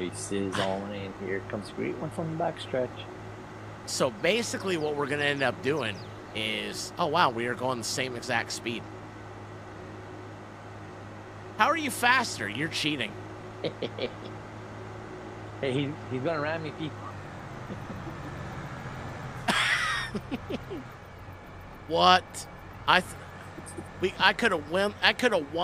Races on in. Here comes a great one from the backstretch. So basically, what we're gonna end up doing is, oh wow, we are going the same exact speed. How are you faster? You're cheating. Hey, he, he's gonna ram me, Pete. What? I, we, I could have won. I could have won.